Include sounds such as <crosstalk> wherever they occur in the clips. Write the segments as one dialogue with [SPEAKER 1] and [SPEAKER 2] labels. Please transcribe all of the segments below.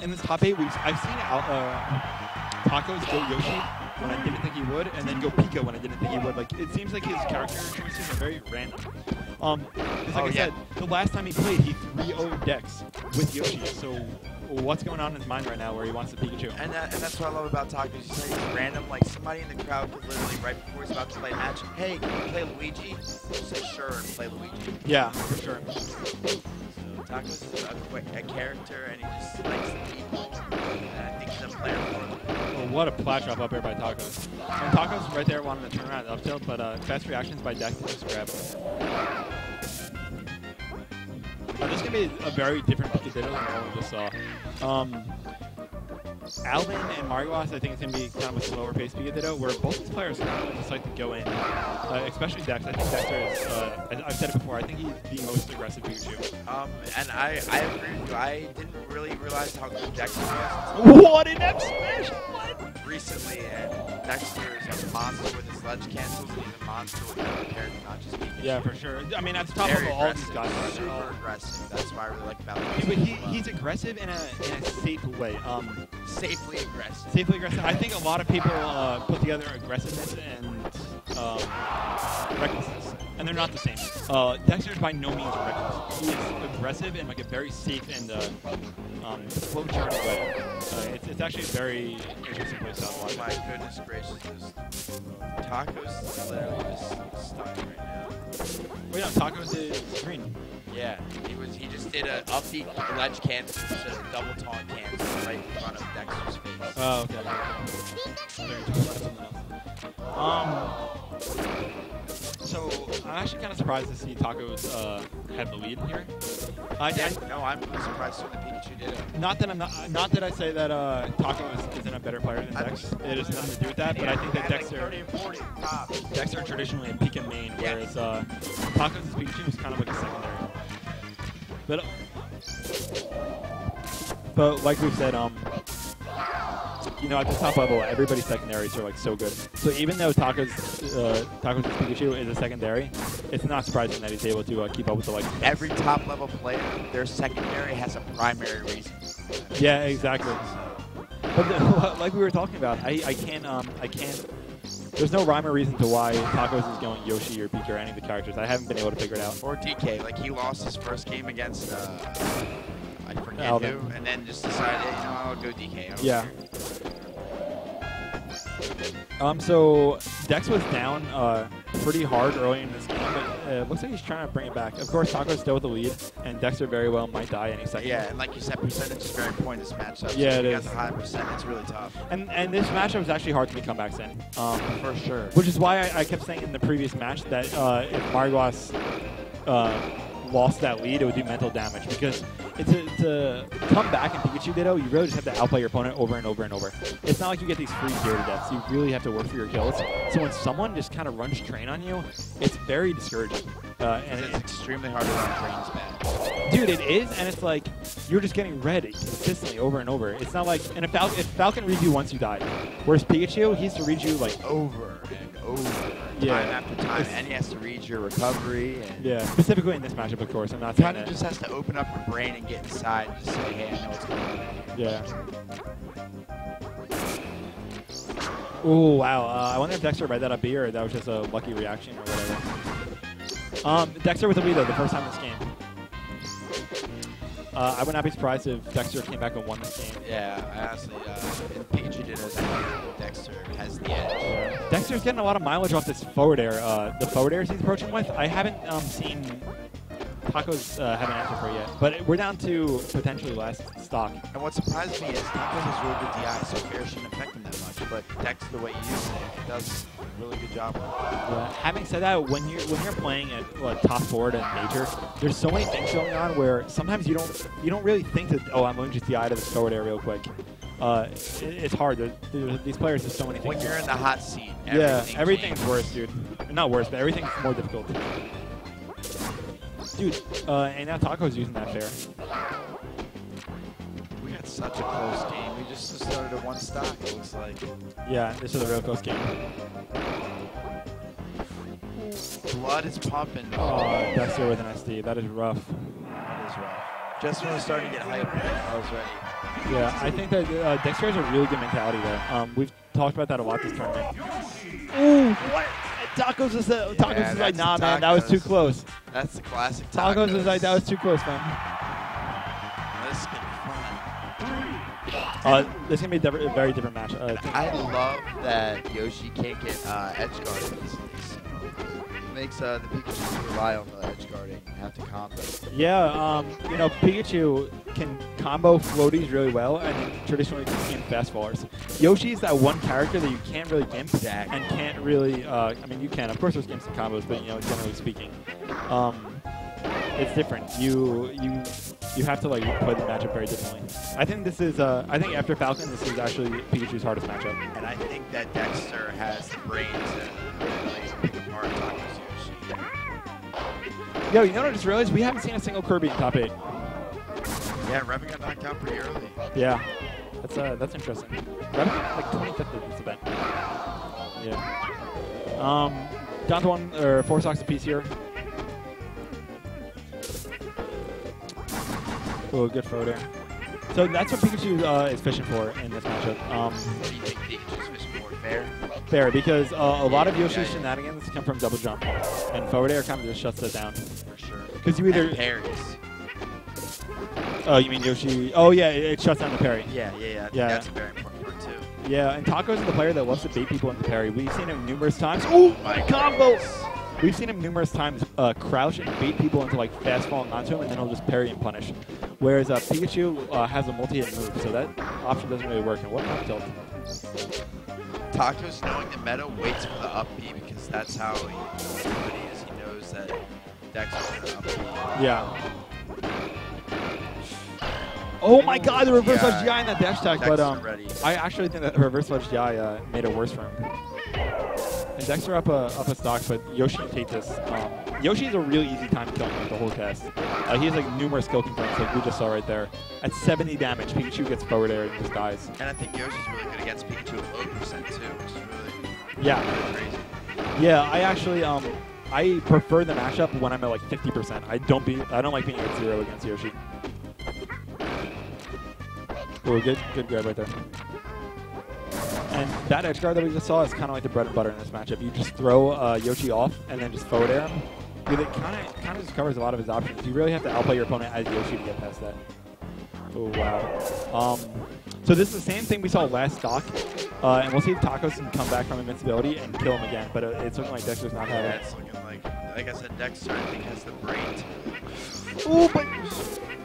[SPEAKER 1] in this top eight, we've, I've seen uh, Tacos go Yoshi when I didn't think he would, and then go Pika when I didn't think he would. Like it seems like his character choices are very random. Um, like
[SPEAKER 2] Oh,
[SPEAKER 1] I
[SPEAKER 2] yeah.
[SPEAKER 1] said, the last time he played, he 3-0 Dex with Yoshi. So what's going on in his mind right now where he wants the Pikachu?
[SPEAKER 2] And, that, and that's what I love about Tacos. You say he's random. Like somebody in the crowd could literally, right before he's about to play a match, hey, can you play Luigi? He'll say sure and play Luigi.
[SPEAKER 1] Yeah, for sure.
[SPEAKER 2] Tacos is a, a character, and he just likes people. And I think he's a player for them.
[SPEAKER 1] Oh, what a plat drop up here by Tacos. And Tacos right there wanted to turn around up tilt, but uh, best reactions by Dex to just grab. Uh, this is going to be a very different Pikachu than what we just saw. Um, Alvin and Mariguas, I think it's going to be kind of a slower paced Pikachu, where both these players kind of just like to go in, uh, especially Dex. I think Dexter is, uh, I- I've said it before, I think he's the most aggressive Pikachu.
[SPEAKER 2] Um, and I, I agree with you. I didn't really realize how good Dexter was
[SPEAKER 1] What an F smash!
[SPEAKER 2] recently, and Dexter is a monster with his ledge cancels, and he's a monster with other characters, not just Pikachu.
[SPEAKER 1] Yeah, for sure. I mean, at the top
[SPEAKER 2] Very
[SPEAKER 1] level, all these guys are. They're all
[SPEAKER 2] aggressive. That's what I really like about
[SPEAKER 1] Yeah, but he, he's aggressive in a, in a safe way. Um,
[SPEAKER 2] safely aggressive.
[SPEAKER 1] safely aggressive. I think a lot of people uh, put together aggressiveness and um, recklessness, and they're not the same. Uh, Dexter is by no means reckless. He is aggressive in like a very safe and uh, um, flowchart way. Uh, it's, it's actually a very interesting play style to
[SPEAKER 2] Oh
[SPEAKER 1] watch.
[SPEAKER 2] my goodness gracious. Tacos is literally just stuck right now.
[SPEAKER 1] Wait, no, tacos is green.
[SPEAKER 2] Yeah, he was. He just did a up B ledge cancel, just a double taunt cancel right in front of Dexter's face.
[SPEAKER 1] Oh, okay. Very interesting. Um, so I'm actually kind of surprised to see Tacos uh, have the lead here. I,
[SPEAKER 2] yeah,
[SPEAKER 1] I-
[SPEAKER 2] no, I'm surprised too that Pikachu did it.
[SPEAKER 1] not that I'm not, not that I say that uh, Taco is, isn't a better player than Dex. It has nothing to do with that, but I think that
[SPEAKER 2] Had like
[SPEAKER 1] Dexter
[SPEAKER 2] 30 40.
[SPEAKER 1] Dexter traditionally a Pika main,
[SPEAKER 2] Yeah.
[SPEAKER 1] whereas uh, Tacos' Pikachu is kind of like a secondary. But but like we've said, um, you know, at the top level, everybody's secondaries are like so good. So even though Tacos uh, Tacos' Pikachu is a secondary, it's not surprising that he's able to uh, keep up with the like.
[SPEAKER 2] Every top level player, their secondary has a primary reason.
[SPEAKER 1] Yeah, exactly. But the, <laughs> like we were talking about, I, I can't um I can't. There's no rhyme or reason to why Tacos is going Yoshi or Pika or any of the characters. I haven't been able to figure it out.
[SPEAKER 2] Or DK, like he lost his first game against, uh, I forget
[SPEAKER 1] Alvin.
[SPEAKER 2] who, and then just decided, you know, I'll go DK. I don't
[SPEAKER 1] Yeah.
[SPEAKER 2] care.
[SPEAKER 1] Um, so Dex was down uh, pretty hard early in this game, but uh, it looks like he's trying to bring it back. Of course, Taco's still with the lead, and Dexter very well might die any second.
[SPEAKER 2] Yeah, and like you said, percentage is very important in this matchup.
[SPEAKER 1] Yeah,
[SPEAKER 2] so
[SPEAKER 1] it is.
[SPEAKER 2] got the high percent, it's really tough.
[SPEAKER 1] And and this matchup was actually hard to make comebacks in. Um,
[SPEAKER 2] For sure.
[SPEAKER 1] which is why I, I kept saying in the previous match that uh, if Mariguas uh, lost that lead, it would do mental damage because to, to come back in Pikachu Ditto, you really just have to outplay your opponent over and over and over. It's not like you get these free gear to deaths. You really have to work for your kills. So when someone just kind of runs train on you, it's very discouraging. Uh, and
[SPEAKER 2] And
[SPEAKER 1] it,
[SPEAKER 2] it's extremely hard to run trains back.
[SPEAKER 1] Dude, it is, and it's like you're just getting red consistently over and over. It's not like, and if, Fal- if Falcon reads you once, you die. Whereas Pikachu, he has to read you like,
[SPEAKER 2] Over and over,
[SPEAKER 1] Yeah.
[SPEAKER 2] time after time,
[SPEAKER 1] It's-
[SPEAKER 2] and he has to read your recovery. And
[SPEAKER 1] yeah, specifically in this matchup, of course. I'm not saying
[SPEAKER 2] kind of just has to open up your brain and get inside and just say, hey, I know what's going on.
[SPEAKER 1] Yeah. Oh wow! Uh, I wonder if Dexter read that up B or that was just a lucky reaction or whatever. Um, Dexter with a though, the first time this game. Uh, I would not be surprised if Dexter came back and won this game.
[SPEAKER 2] Yeah, I honestly, uh, and Pikachu did as Dexter has the edge.
[SPEAKER 1] Dexter's getting a lot of mileage off this forward air. Uh, the forward airs he's approaching with, I haven't um, seen Tacos uh, have an answer for yet. But we're down to potentially last stock.
[SPEAKER 2] And what surprised me is Tacos has really good DI, so fair shouldn't affect him that much. But Dexter, the way he uses it, does a really good job.
[SPEAKER 1] Yeah. Having said that, when you're when you're playing at like, top forward and major, there's so many things going on where sometimes you don't you don't really think that oh I'm going to just DI to the forward air real quick. Uh, it, it's hard. There, there, these players have so many things.
[SPEAKER 2] When you're in the hot seat,
[SPEAKER 1] yeah, everything's
[SPEAKER 2] changes.
[SPEAKER 1] worse, dude. Not worse, but everything's more difficult. Dude, uh, and now Taco's using that fair.
[SPEAKER 2] We such a close game. We just started at one stock, it looks like.
[SPEAKER 1] Yeah, this is a real close game.
[SPEAKER 2] Blood is pumping.
[SPEAKER 1] Oh, Dexter with an SD. That is rough.
[SPEAKER 2] That is rough. Just when I was starting to get hyped, I was ready.
[SPEAKER 1] Yeah, I think that uh, Dexter has a really good mentality there. Um, we've talked about that a lot this tournament. Ooh, what? Tacos is the Tacos
[SPEAKER 2] Yeah,
[SPEAKER 1] is like, nah,
[SPEAKER 2] the
[SPEAKER 1] man, that was too close.
[SPEAKER 2] That's the classic
[SPEAKER 1] Tacos is like, that was too close, man. Uh, this is gonna be a very different match. Uh,
[SPEAKER 2] I love that Yoshi can't get uh, edge guarded it makes uh, the Pikachu rely on the edge guarding and have to combo.
[SPEAKER 1] yeah, um, you know, Pikachu can combo floaties really well, and traditionally can fast fallers. Yoshi is that one character that you can't really gimp
[SPEAKER 2] Exactly.
[SPEAKER 1] and can't really. Uh, I mean, you can. Of course, there's gimps and combos, but you know, generally speaking, um, it's different. You you you have to like play the matchup very differently. I think this is. Uh, I think after Falcon, this is actually Pikachu's hardest matchup.
[SPEAKER 2] And I think that Dexter has the brain to really pick apart Taco's Yoshi.
[SPEAKER 1] Yo, you know what I just realized? We haven't seen a single Kirby in top eight.
[SPEAKER 2] Yeah, Revan got knocked out pretty early.
[SPEAKER 1] Yeah, that's uh, that's interesting. Got like 25th at this event. Yeah. Um, down to one or four stocks apiece here. Oh, good there. So that's what Pikachu uh, is fishing for in this matchup. Um,
[SPEAKER 2] What do you think Pikachu's fishing for? Fair?
[SPEAKER 1] fair, because uh, a lot of Yoshi's shenanigans come from double jump, and forward air kind of just shuts that down.
[SPEAKER 2] For sure.
[SPEAKER 1] Because you either,
[SPEAKER 2] And parries.
[SPEAKER 1] oh, you mean Yoshi? Oh yeah, it, it shuts down the parry.
[SPEAKER 2] Yeah, yeah, yeah. I think
[SPEAKER 1] Yeah.
[SPEAKER 2] That's a very important part too.
[SPEAKER 1] Yeah, and Taco's the player that loves to bait people into parry. We've seen him numerous times. Oh,
[SPEAKER 2] My
[SPEAKER 1] combo! We've seen him numerous times uh, crouch and bait people into like fast falling onto him, and then he'll just parry and punish. Whereas uh, Pikachu uh, has a multi-hit move, so that option doesn't really work. And what up tilt?
[SPEAKER 2] Taco's knowing the meta waits for the up B because that's how he, he is. He knows that Dexter's gonna up B.
[SPEAKER 1] Yeah. Oh my God! The reverse
[SPEAKER 2] Yeah.
[SPEAKER 1] fudge GI in that dash attack, but um,
[SPEAKER 2] ready.
[SPEAKER 1] I actually think that reverse fudge GI uh, made it worse for him. And Dexter up a up a stock, but Yoshi can take this. Um, Yoshi is a really easy time killing with the whole cast. Uh, he has like numerous kill confirms, like we just saw right there. At 70 damage, Pikachu gets forward air and just dies.
[SPEAKER 2] And I think Yoshi's really good against Pikachu at low percent too, which is really,
[SPEAKER 1] Yeah,
[SPEAKER 2] really crazy.
[SPEAKER 1] yeah. I actually um, I prefer the matchup when I'm at like 50%. I don't be I don't like being at zero against Yoshi. Oh, good, good grab right there. And that edge guard that we just saw is kind of like the bread and butter in this matchup. You just throw uh, Yoshi off and then just forward air him. Dude, it kind of kind of just covers a lot of his options. You really have to outplay your opponent as Yoshi to get past that. Oh wow. Um, so this is the same thing we saw last stock, uh, and we'll see if Tacos can come back from invincibility and kill him again. But uh, it's looking like Dexter's not
[SPEAKER 2] Yeah,
[SPEAKER 1] having it.
[SPEAKER 2] it's looking like, like I said, Dexter I think has the brain
[SPEAKER 1] Oh, but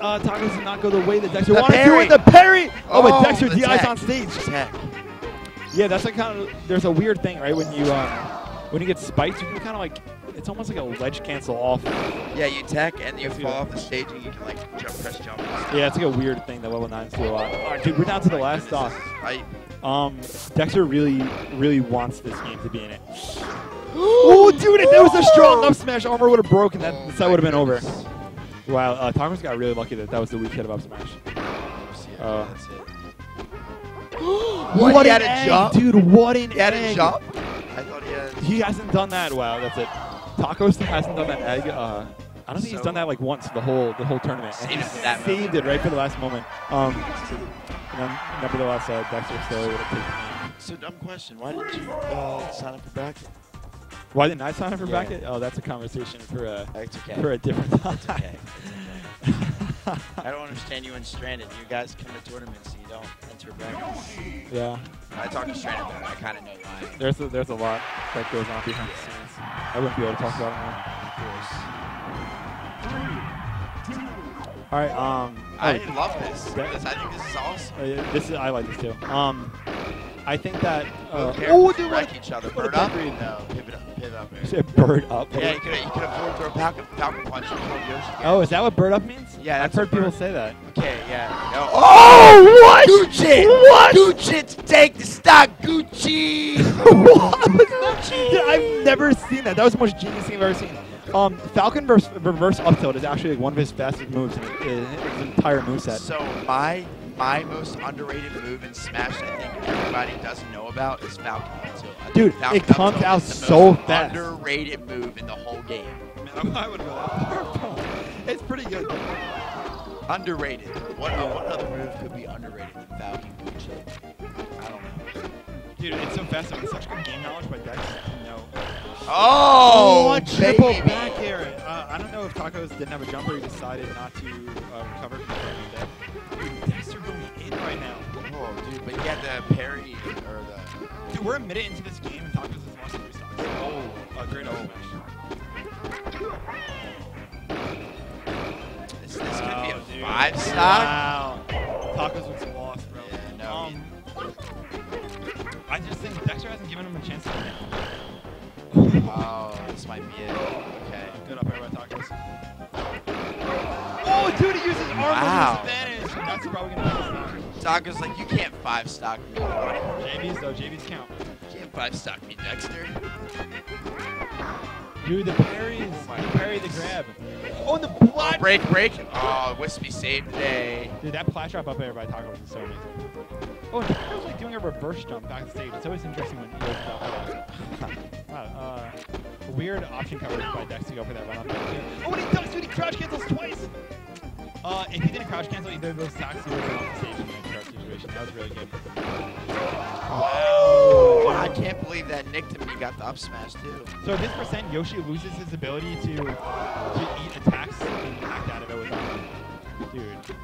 [SPEAKER 1] uh, Tacos did not go the way that Dexter
[SPEAKER 2] The
[SPEAKER 1] wanted to.
[SPEAKER 2] parry.
[SPEAKER 1] with The parry. Oh, but
[SPEAKER 2] Oh,
[SPEAKER 1] Dexter
[SPEAKER 2] the
[SPEAKER 1] DI's
[SPEAKER 2] tech.
[SPEAKER 1] on stage.
[SPEAKER 2] tech.
[SPEAKER 1] Yeah, that's like kind of. There's a weird thing, right? When you um, when you get spiked, you can kind of like. It's almost like a ledge cancel off.
[SPEAKER 2] Yeah, you tech and you fall off the stage and you can like jump, press jump.
[SPEAKER 1] Yeah, it's like a weird thing that level nines do a lot. Dude, we're down to the last stock.
[SPEAKER 2] I,
[SPEAKER 1] Um, Dexter really, really wants this game to be in it. oh, dude, if there was a strong up smash, armor would have broken. That
[SPEAKER 2] Oh
[SPEAKER 1] that would have been over. Wow, uh, Tacos got really lucky that that was the weak hit of up smash. Uh,
[SPEAKER 2] that's it.
[SPEAKER 1] what
[SPEAKER 2] he
[SPEAKER 1] an
[SPEAKER 2] had a
[SPEAKER 1] egg,
[SPEAKER 2] jump?
[SPEAKER 1] dude! What an
[SPEAKER 2] He had
[SPEAKER 1] egg.
[SPEAKER 2] a jump? I thought he had.
[SPEAKER 1] He hasn't done that. Wow, that's it. Tacos hasn't done that egg. Uh, I don't think he's done that like once the whole the whole tournament. And
[SPEAKER 2] Saved
[SPEAKER 1] he
[SPEAKER 2] it that
[SPEAKER 1] saved
[SPEAKER 2] moment.
[SPEAKER 1] it right for the last moment. Um, and nevertheless, uh, Dexter still able to take the game.
[SPEAKER 2] So dumb question. Why didn't you uh, sign up for bracket?
[SPEAKER 1] Why didn't I sign up for
[SPEAKER 2] Yeah.
[SPEAKER 1] bracket? Oh, that's a conversation for a
[SPEAKER 2] okay.
[SPEAKER 1] for a different time.
[SPEAKER 2] It's okay. <laughs> I don't understand you and Stranded. You guys come to tournaments and you don't enter brackets.
[SPEAKER 1] yeah,
[SPEAKER 2] I talk to Stranded, but I kind of know why.
[SPEAKER 1] there's a, there's a lot that goes on behind the scenes. I wouldn't be able to talk about it now.
[SPEAKER 2] Of course.
[SPEAKER 1] All right. Um,
[SPEAKER 2] I
[SPEAKER 1] oh,
[SPEAKER 2] love this.
[SPEAKER 1] that-
[SPEAKER 2] This- I think this is awesome.
[SPEAKER 1] uh, this is I like this too. Um, I think that. Uh, oh, dude,
[SPEAKER 2] wreck each other. Bird up? No, pivot up. Pivot up.
[SPEAKER 1] Said bird up.
[SPEAKER 2] Yeah, you could you thrown a Falcon, Falcon punch and killed Yoshi. again.
[SPEAKER 1] Oh, is that what bird up means?
[SPEAKER 2] Yeah,
[SPEAKER 1] I've heard people say that.
[SPEAKER 2] Okay, yeah. No.
[SPEAKER 1] Oh, what?
[SPEAKER 2] Gucci!
[SPEAKER 1] What?
[SPEAKER 2] Gucci, take the stock, Gucci! <laughs>
[SPEAKER 1] what? Dude, I've never seen that. That was the most genius thing I've ever seen. Um, Falcon versus reverse up tilt is actually like one of his fastest moves in in his entire moveset.
[SPEAKER 2] So my my most underrated move in Smash, I think everybody doesn't know about, is Falcon up tilt. I think
[SPEAKER 1] Dude,
[SPEAKER 2] Falcon
[SPEAKER 1] it comes out
[SPEAKER 2] is the
[SPEAKER 1] so
[SPEAKER 2] most
[SPEAKER 1] fast.
[SPEAKER 2] Underrated move in the whole game.
[SPEAKER 1] Man, I wouldn't go. It's pretty good.
[SPEAKER 2] Underrated. What, uh, what other move could be underrated than Falcon Gucci? I don't know.
[SPEAKER 1] Dude, it's so fast. It's such good game knowledge by Dex. No.
[SPEAKER 2] Oh,
[SPEAKER 1] what triple
[SPEAKER 2] baby.
[SPEAKER 1] back air. Uh, I don't know if Tacos didn't have a jumper. He decided not to uh, recover from the dead. Right now.
[SPEAKER 2] Oh, dude, but you had the parry or the.
[SPEAKER 1] Dude, we're a minute into this game and Tacos has lost three stocks. Oh, a great over
[SPEAKER 2] This, this could be a
[SPEAKER 1] dude.
[SPEAKER 2] five stock.
[SPEAKER 1] Wow. Tacos was lost, bro.
[SPEAKER 2] Yeah, no,
[SPEAKER 1] Um, I just think Dexter hasn't given him a chance to win.
[SPEAKER 2] Oh, this might be it. Okay.
[SPEAKER 1] Good up by Tacos. Oh, dude, he uses armor
[SPEAKER 2] Wow.
[SPEAKER 1] To his. That's probably be
[SPEAKER 2] Taco's like, you can't five stock me. You
[SPEAKER 1] JV's, though. JV's count.
[SPEAKER 2] can't five stock me, Dexter.
[SPEAKER 1] Dude, the parries.
[SPEAKER 2] my
[SPEAKER 1] the parry, the grab. Oh, the
[SPEAKER 2] Oh,
[SPEAKER 1] blood.
[SPEAKER 2] break, break. Oh, Whispy saved the day.
[SPEAKER 1] Dude, that flash drop up air by Tacos is so amazing. Oh, and Tacos like doing a reverse jump back stage. It's always interesting when he goes up. <laughs> Wow, uh, weird option coverage by Dex to go for that run up there. Oh, and he does, dude, he crouch cancels twice. Uh, if he didn't crouch cancel either of those attacks, he would have been off in the start situation. That was really good.
[SPEAKER 2] Wow. I can't believe that Nick to me got the up smash too.
[SPEAKER 1] So at this percent, Yoshi loses his ability to to eat attacks and act out of it with Dude,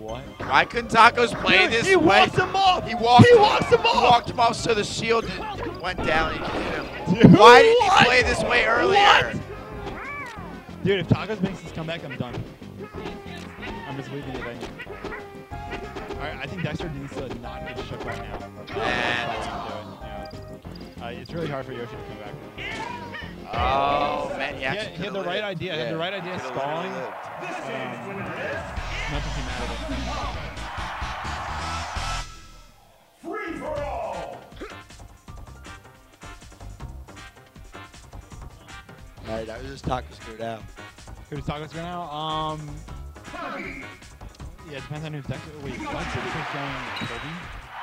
[SPEAKER 1] what?
[SPEAKER 2] Why couldn't Tacos play
[SPEAKER 1] Dude,
[SPEAKER 2] this
[SPEAKER 1] he
[SPEAKER 2] way?
[SPEAKER 1] walks him off.
[SPEAKER 2] He walked.
[SPEAKER 1] He walks him
[SPEAKER 2] He
[SPEAKER 1] off.
[SPEAKER 2] He walked him off so the shield didn't- went down and he hit him.
[SPEAKER 1] Dude,
[SPEAKER 2] Why didn't
[SPEAKER 1] what?
[SPEAKER 2] he play this way earlier?
[SPEAKER 1] What? Dude, if Tacos makes this comeback, I'm done. I'm just leaving the venue. Alright, I think Dexter needs to not get shook right now.
[SPEAKER 2] Yeah,
[SPEAKER 1] That's how you yeah. Uh, it's really hard for Yoshi to come back.
[SPEAKER 2] Oh man, he
[SPEAKER 1] He had, he had
[SPEAKER 2] could've
[SPEAKER 1] the right
[SPEAKER 2] lived.
[SPEAKER 1] idea. He had the right idea
[SPEAKER 2] could've
[SPEAKER 1] stalling.
[SPEAKER 2] literally lived.
[SPEAKER 1] Um, nothing came out of it.
[SPEAKER 3] Free for all!
[SPEAKER 2] All right, I was just talking screwed out.
[SPEAKER 1] Who does Tacos go now? Um, yeah, it depends on who's Dexter. Wait? Dexter's going Kirby?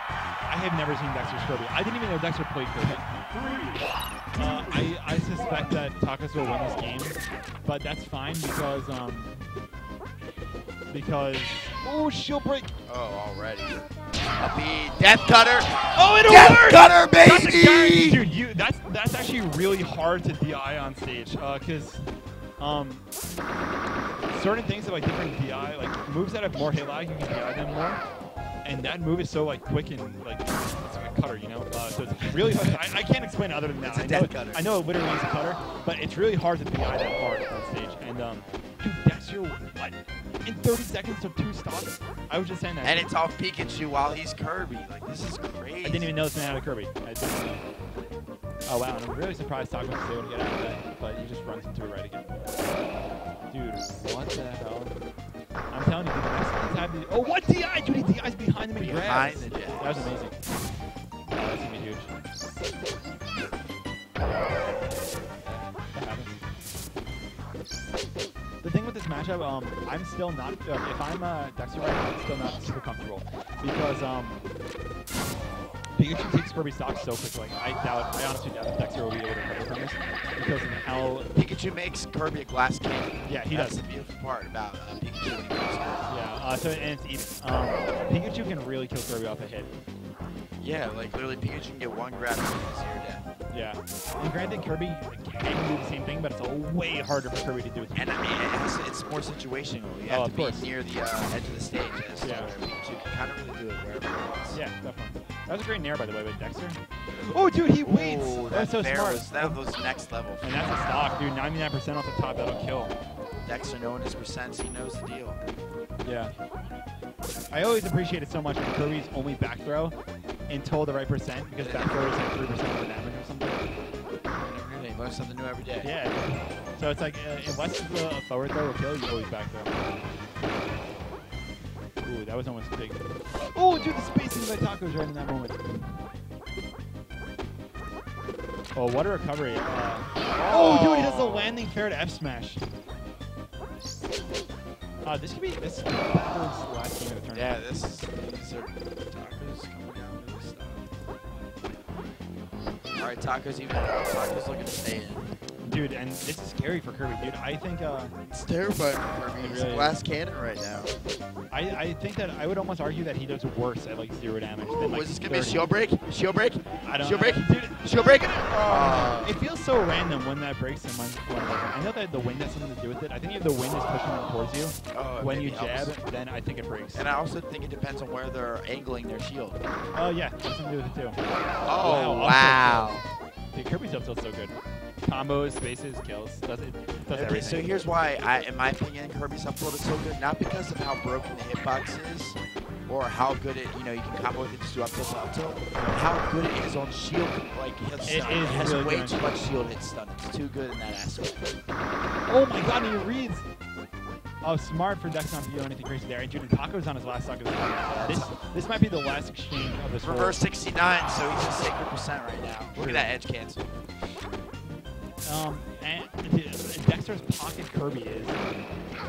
[SPEAKER 1] I have never seen Dexter's Kirby. I didn't even know Dexter played Kirby. Uh, I, I suspect that Tacos will win this game, but that's fine because um because oh shield break.
[SPEAKER 2] Oh, already. A B, Death Cutter.
[SPEAKER 1] Oh, it
[SPEAKER 2] Death
[SPEAKER 1] worked!
[SPEAKER 2] Cutter,
[SPEAKER 1] That's
[SPEAKER 2] baby!
[SPEAKER 1] dude. You that's that's actually really hard to DI on stage because um certain things have like different DI like moves that have more hit lag you can DI them more. And that move is so like quick and like it's like a cutter, you know. Uh, so it's really hard. I, I can't explain other than that.
[SPEAKER 2] It's a
[SPEAKER 1] I know,
[SPEAKER 2] death cutter.
[SPEAKER 1] I know it literally is a cutter, but it's really hard to DI that hard on stage. And um, dude, that's your what? In 30 seconds to two stocks. I was just saying that.
[SPEAKER 2] And it's off Pikachu while he's Kirby. Like, this is crazy.
[SPEAKER 1] I didn't even know this man had a Kirby. I didn't know. Oh wow, and I'm really surprised Taco was able to get out of that, but he just runs into it right again. Dude, what the hell? I'm telling you, dude, the next time the oh what DI? Dude, he DI's behind him and
[SPEAKER 2] Behind
[SPEAKER 1] grabs.
[SPEAKER 2] the jet.
[SPEAKER 1] That was amazing. Oh, that's gonna be huge. That happens. The thing with this matchup, um, I'm still not. Uh, if I'm uh, Dexter right now, I'm still not super comfortable because um, Pikachu takes Kirby stock so quickly. I doubt, I honestly doubt that Dexter will be able to recover from this because of how.
[SPEAKER 2] Pikachu makes Kirby a glass cannon.
[SPEAKER 1] Yeah, he
[SPEAKER 2] That's
[SPEAKER 1] does.
[SPEAKER 2] the beautiful part about uh, Pikachu when he goes
[SPEAKER 1] Yeah, uh, so and it's even. Um, Pikachu can really kill Kirby off a hit.
[SPEAKER 2] Yeah, like literally Pikachu can get one grab and he's zero death.
[SPEAKER 1] Yeah, and granted, Kirby can do the same thing, but it's a way harder for Kirby to do it.
[SPEAKER 2] And I mean, it has, it's more situational. You have
[SPEAKER 1] Oh,
[SPEAKER 2] to be
[SPEAKER 1] course.
[SPEAKER 2] near the uh, edge of the stage.
[SPEAKER 1] Yeah.
[SPEAKER 2] Pikachu can kind of really do it wherever he wants.
[SPEAKER 1] Yeah, definitely. That was a great nair, by the way, with Dexter. Oh, dude, he waits.
[SPEAKER 2] Ooh,
[SPEAKER 1] That's so
[SPEAKER 2] that fair
[SPEAKER 1] smart.
[SPEAKER 2] was that was next level.
[SPEAKER 1] and that's a stock, dude. 99% off the top, that'll kill.
[SPEAKER 2] Dexter knowing his percents, he knows the deal.
[SPEAKER 1] Yeah. I always appreciate it so much when Kirby's only back throw until the right percent because back throw is like 3% of the damage or something.
[SPEAKER 2] Never knew. Learn something new every day.
[SPEAKER 1] Yeah. So it's like, uh, unless the forward throw will kill, you always back throw. Ooh, that was almost big. Oh, dude, the spacing by Tacos right in that moment. Oh, what a recovery. Uh, oh, dude, he does the landing fair to F smash. Uh, this could be this could be Tacos' last game of the tournament.
[SPEAKER 2] Yeah, this is these are tacos coming down to this stuff. All right, tacos even tacos looking to stay in.
[SPEAKER 1] dude, and this is scary for Kirby, dude. I think, uh,
[SPEAKER 2] It's terrifying for Kirby.
[SPEAKER 1] It
[SPEAKER 2] He's
[SPEAKER 1] really
[SPEAKER 2] a glass cannon right now.
[SPEAKER 1] I, I think that I would almost argue that he does worse at like zero damage than like
[SPEAKER 2] Was this gonna be a shield break? Shield break?
[SPEAKER 1] I don't
[SPEAKER 2] Shield break?
[SPEAKER 1] Dude,
[SPEAKER 2] Shield break?
[SPEAKER 1] Uh, it feels so random when that breaks and when, when. I know that the wind has something to do with it. I think if the wind is pushing them towards you,
[SPEAKER 2] Oh,
[SPEAKER 1] when you jab,
[SPEAKER 2] helps.
[SPEAKER 1] then I think it breaks.
[SPEAKER 2] And I also think it depends on where they're angling their shield.
[SPEAKER 1] Oh yeah, has something to do with it too.
[SPEAKER 2] Oh,
[SPEAKER 1] Wow,
[SPEAKER 2] wow.
[SPEAKER 1] Dude, Kirby's up tilt's so good. Combos, bases, kills, does it does
[SPEAKER 2] Okay, so here's why, I, in my opinion, Kirby's up tilt is so good. Not because of how broken the hitbox is, or how good it, you know, you can combo with it just do up tilt up tilt, how good it is on shield, like hit
[SPEAKER 1] It
[SPEAKER 2] stun.
[SPEAKER 1] is
[SPEAKER 2] It has
[SPEAKER 1] really
[SPEAKER 2] way
[SPEAKER 1] good.
[SPEAKER 2] too much shield hit stun. It's too good in that aspect.
[SPEAKER 1] Oh my god, he reads. Oh, smart for Dex not to do anything crazy there. And dude, Taco's on his last stock of the game. This this might be the last exchange of this
[SPEAKER 2] Reverse 69, so he's just sacred percent right now. Look at that edge cancel.
[SPEAKER 1] Um, and Dexter's pocket Kirby is,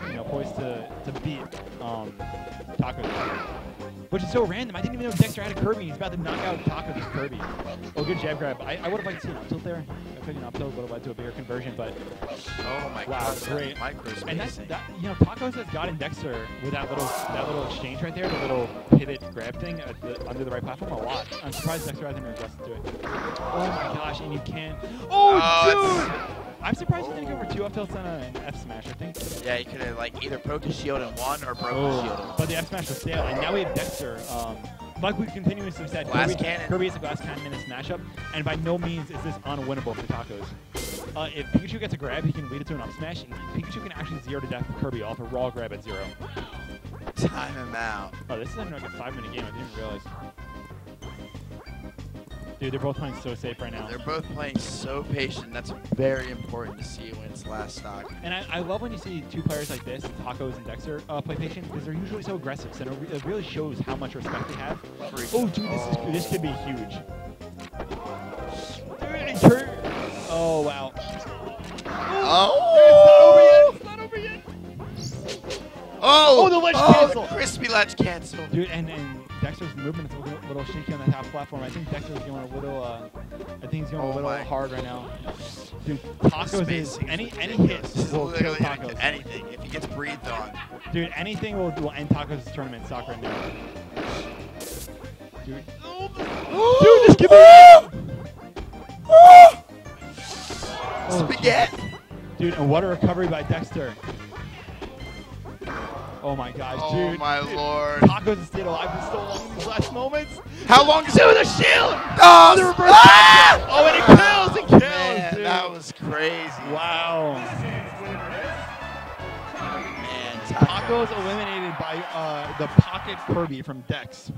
[SPEAKER 1] you know, poised to, to beat um, Taco. Which is so random. I didn't even know Dexter had a Kirby. He's about to knock out Taco with Kirby. Oh, good jab grab. I, I would have liked to see an up tilt there. I think an up tilt would have led to a bigger conversion, but
[SPEAKER 2] Oh my
[SPEAKER 1] Wow,
[SPEAKER 2] god,
[SPEAKER 1] great.
[SPEAKER 2] that micro
[SPEAKER 1] and that's that. You know, Tacos has gotten Dexter with that little that little exchange right there, the little pivot grab thing at the, under the right platform a lot. I'm surprised Dexter hasn't adjusted to it. Oh my gosh, and you can't. Oh,
[SPEAKER 2] Oh,
[SPEAKER 1] dude! I'm surprised he didn't go for two up tilts and an F smash. I think.
[SPEAKER 2] Yeah, he could have like either broke his shield in one or broke his shield in
[SPEAKER 1] Oh, but the F smash was stale, and now we have Dexter. Um, like we've continuously said,
[SPEAKER 2] Glass
[SPEAKER 1] Kirby,
[SPEAKER 2] cannon.
[SPEAKER 1] Kirby is a glass cannon in this matchup, and by no means is this unwinnable for Tacos. Uh, if Pikachu gets a grab, he can lead it to an up smash, and Pikachu can actually zero to death Kirby off a raw grab at zero.
[SPEAKER 2] Time him out.
[SPEAKER 1] Oh, this is like a five minute game. I didn't realize. Dude, they're both playing so safe right now.
[SPEAKER 2] They're both playing so patient. That's very important to see when it's last stock.
[SPEAKER 1] And I, I love when you see two players like this, Tacos and Dexter, uh, play patient because they're usually so aggressive. So it, really shows how much respect they have. Oh, dude, this is this could be huge. Dude. Oh wow.
[SPEAKER 2] Oh!
[SPEAKER 1] It's not over yet. It's not over yet.
[SPEAKER 2] Oh!
[SPEAKER 1] Oh, the ledge
[SPEAKER 2] oh,
[SPEAKER 1] cancel.
[SPEAKER 2] crispy ledge cancel.
[SPEAKER 1] Dude, and, and Dexter's movement is a little, little shaky on the top platform. I think Dexter's going a little. Uh, I think he's going
[SPEAKER 2] Oh
[SPEAKER 1] a little
[SPEAKER 2] my.
[SPEAKER 1] hard right now. Dude, Tacos is any any hit
[SPEAKER 2] ridiculous. This is
[SPEAKER 1] will kill Tacos.
[SPEAKER 2] anything. If he gets breathed on.
[SPEAKER 1] Dude, anything will, will end Tacos' tournament soccer right now. Dude,
[SPEAKER 2] Dude,
[SPEAKER 1] just give it Oh,
[SPEAKER 2] Spaghetti!
[SPEAKER 1] dude, and what a recovery by Dexter. Oh my gosh,
[SPEAKER 2] Oh
[SPEAKER 1] dude.
[SPEAKER 2] Oh my
[SPEAKER 1] dude.
[SPEAKER 2] lord.
[SPEAKER 1] Tacos has stayed alive for so long in these last moments.
[SPEAKER 2] How long is it with a shield? Oh,
[SPEAKER 1] the reverse
[SPEAKER 2] ah!
[SPEAKER 1] Oh, and it kills, it kills,
[SPEAKER 2] Man,
[SPEAKER 1] dude.
[SPEAKER 2] that was crazy.
[SPEAKER 1] Wow.
[SPEAKER 2] Man,
[SPEAKER 1] Tacos eliminated by uh, the pocket Kirby from Dex.